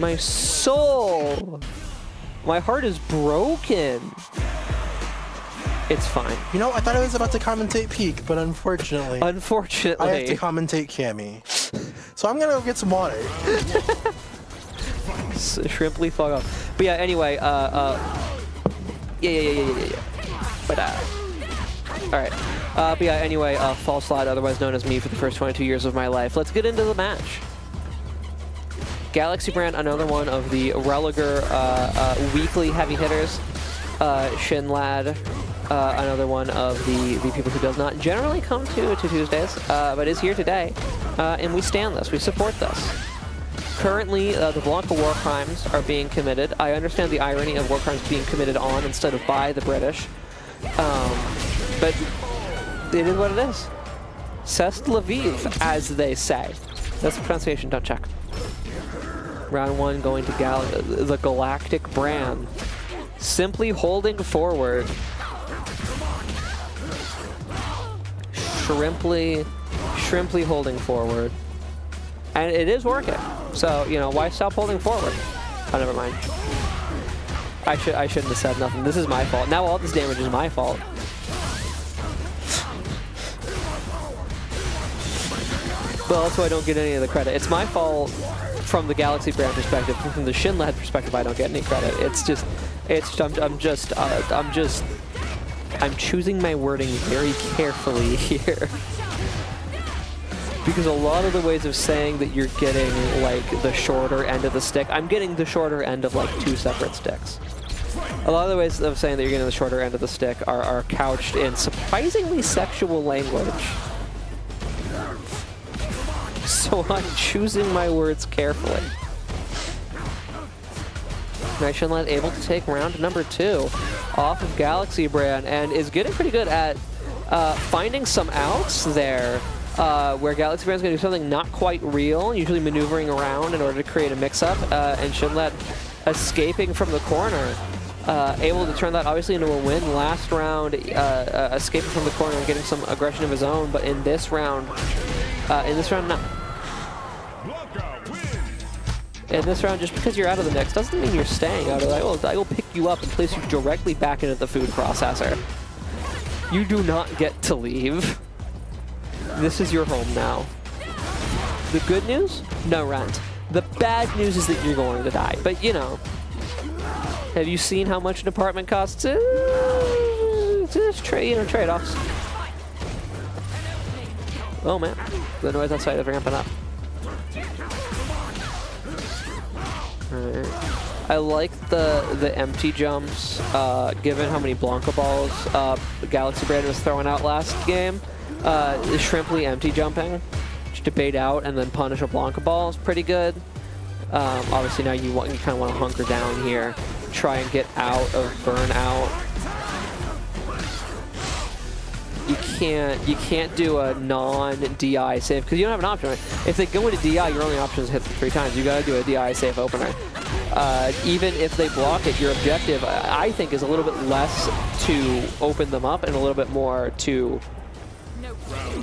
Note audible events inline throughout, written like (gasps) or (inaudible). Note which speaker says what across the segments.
Speaker 1: My soul! My heart is broken! It's fine.
Speaker 2: You know, I thought I was about to commentate Peak, but unfortunately,
Speaker 1: Unfortunately,
Speaker 2: I have to commentate Cammy. So I'm gonna go get some water. (laughs)
Speaker 1: Shrimply fuck off. But yeah, anyway, uh, uh, yeah, yeah, yeah, yeah, yeah, yeah. But, uh, alright. Uh, but yeah, anyway, uh, Fall Slide, otherwise known as me for the first 22 years of my life. Let's get into the match. Galaxy Brand, another one of the Religer uh, uh, weekly heavy hitters. Uh, Shinlad, uh, another one of the, the people who does not generally come to, to Tuesdays, uh, but is here today. Uh, and we stand this, we support this. Currently, the Blanka war crimes are being committed. I understand the irony of war crimes being committed on instead of by the British. Um, but it is what it is. C'est la as they say. That's the pronunciation, don't check. Round one going to Gal the Galactic Brand. Simply holding forward. Shrimply, shrimply holding forward. And it is working. So, you know, why stop holding forward? Oh, never mind. I should I shouldn't have said nothing. This is my fault. Now all this damage is my fault. But also I don't get any of the credit. It's my fault from the Galaxy brand perspective. From the Shinlad perspective, I don't get any credit. It's just, it's I'm, I'm just, uh, I'm just, I'm choosing my wording very carefully (laughs) here. Because a lot of the ways of saying that you're getting like the shorter end of the stick, I'm getting the shorter end of like two separate sticks. A lot of the ways of saying that you're getting the shorter end of the stick are, are couched in surprisingly sexual language. (laughs) So I'm choosing my words carefully. Nightshunlet able to take round number two off of Galaxy Brand and is getting pretty good at uh, finding some outs there uh, where Galaxy Brand's going to do something not quite real, usually maneuvering around in order to create a mix-up, uh, and Shinlad escaping from the corner. Uh, able to turn that obviously into a win last round, uh, uh, escaping from the corner and getting some aggression of his own, but in this round, in this round, not. In this round, just because you're out of the mix doesn't mean you're staying out of it. I will, I will pick you up and place you directly back into the food processor. You do not get to leave. This is your home now. The good news? No rent. The bad news is that you're going to die. But, you know, have you seen how much an apartment costs? Uh, just tra you know, trade-offs. Oh, man. The noise outside is ramping up. I like the the empty jumps, uh, given how many Blanka balls uh, Galaxy Brand was throwing out last game. Uh, Shrimply empty jumping, to bait out and then punish a Blanka ball is pretty good. Um, obviously now you want you kind of want to hunker down here, try and get out of burnout. You can't you can't do a non-DI save because you don't have an option. Right? If they go into DI, your only option is hit them three times. You got to do a DI save opener. Uh, even if they block it, your objective, I think, is a little bit less to open them up and a little bit more to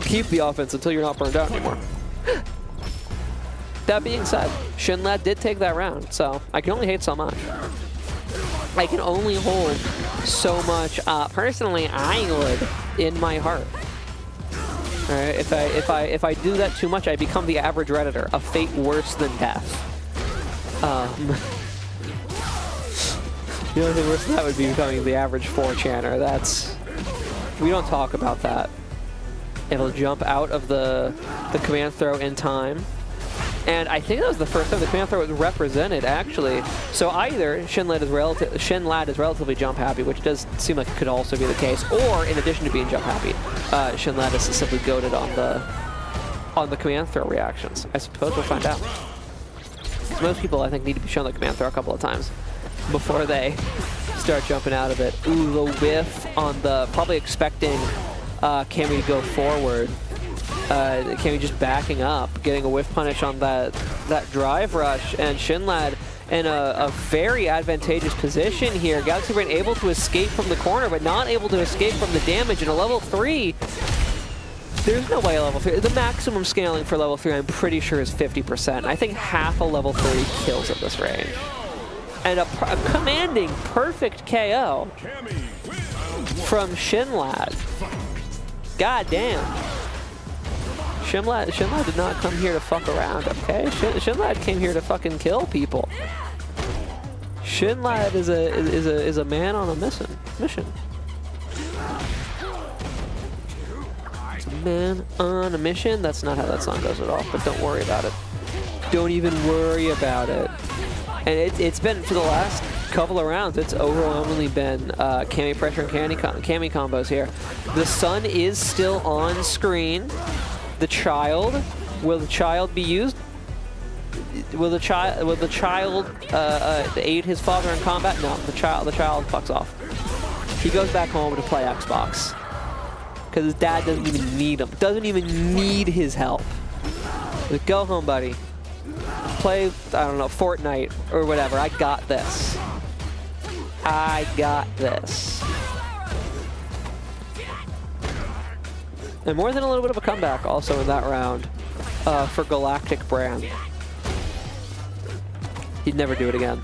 Speaker 1: keep the offense until you're not burned out anymore. (gasps) that being said, Shinlad did take that round, so I can only hate so much. I can only hold so much. Uh, personally, I would in my heart. All right, if I if I if I do that too much, I become the average redditor, a fate worse than death. Um, (laughs) the only thing worse than that would be becoming the average 4chaner. That's we don't talk about that. It'll jump out of the the command throw in time. And I think that was the first time the command throw was represented, actually. So either Shinlad is, relative, Shinlad is relatively jump happy, which does seem like it could also be the case, or in addition to being jump happy, uh, Shinlad is simply goaded on the on the command throw reactions. I suppose we'll find out. Most people, I think, need to be shown the command throw a couple of times before they start jumping out of it. Ooh, the whiff on the, probably expecting uh, Cammy to go forward. Uh, Cammy just backing up, getting a whiff punish on that, that drive rush, and Shinlad in a, a, very advantageous position here. Galaxy Brain able to escape from the corner, but not able to escape from the damage. In a level 3, There's no way a level 3. The maximum scaling for level 3, I'm pretty sure, is 50%. I think half a level 3 kills at this range. And a, a commanding perfect KO from Shinlad. God damn. Shinlad, Shinlad did not come here to fuck around, okay? Shin, Shinlad came here to fucking kill people. Shinlad is a is, is a is a man on a mission. Mission. It's a man on a mission. That's not how that song goes at all. But don't worry about it. Don't even worry about it. And it, it's been for the last couple of rounds. It's overwhelmingly been uh, Cammy pressure and Cammy, com combos here. The son is still on screen. The child. Will the child be used? will the child will the child uh, uh, aid his father in combat? No, the child the child fucks off. He goes back home to play Xbox because his dad doesn't even need him. Doesn't even need his help. Go home, buddy. Play I don't know Fortnite or whatever. I got this. I got this. And more than a little bit of a comeback also in that round uh, for Galactic Brand. He'd never do it again.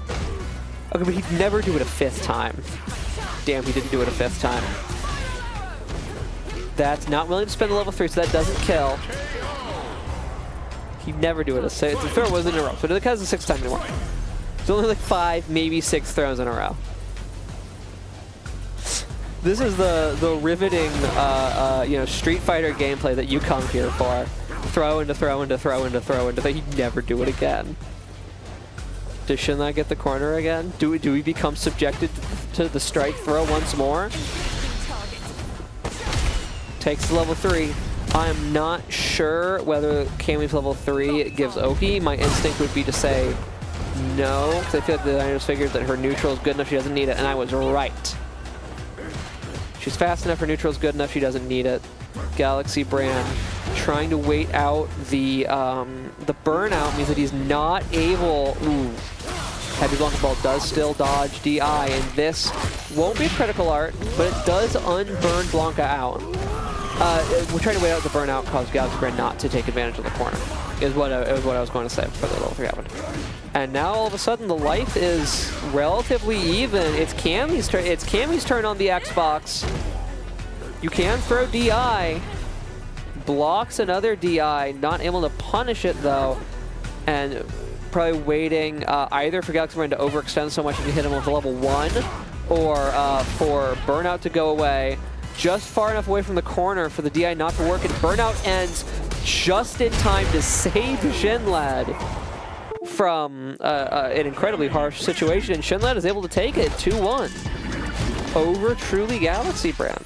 Speaker 1: Okay, but he'd never do it a fifth time. Damn, he didn't do it a fifth time. That's not willing to spend the level 3, so that doesn't kill. He'd never do it a sixth. The throw wasn't in a row, so it doesn't count as a sixth time anymore. It's only like five, maybe six throws in a row. This is the the riveting, uh, uh, you know, Street Fighter gameplay that you come here for. Throw into throw into throw into throw into. He'd never do it again. Does Shinlad get the corner again? Do we, do we become subjected to the strike throw once more? Takes level 3. I'm not sure whether Cammy's level 3 gives Oki. My instinct would be to say no, because I feel like the designers figured that her neutral is good enough, she doesn't need it, and I was right. She's fast enough, her neutral's good enough, she doesn't need it. Galaxy Brand trying to wait out the um, the burnout means that he's not able. Ooh, Heavy Blanka Ball does still dodge DI, and this won't be critical art, but it does unburn Blanka out. Uh, we're trying to wait out the burnout, cause Galaxy Brand not to take advantage of the corner, is what I, is what I was going to say before the level 3 happened. And now all of a sudden the life is relatively even. It's Cammy's turn. It's Cammy's turn on the Xbox. You can throw DI. Blocks another DI, not able to punish it though. And probably waiting uh, either for Galaxy Brand to overextend so much if you hit him with a level 1, or uh, for Burnout to go away just far enough away from the corner for the DI not to work, and Burnout ends just in time to save Shinlad from uh, uh, an incredibly harsh situation, and Shinlad is able to take it 2-1 over Truly Galaxy Brand.